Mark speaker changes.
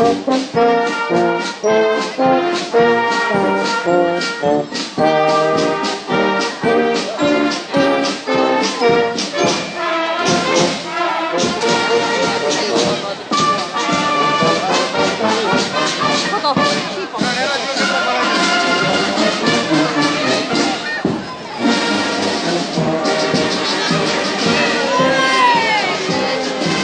Speaker 1: Música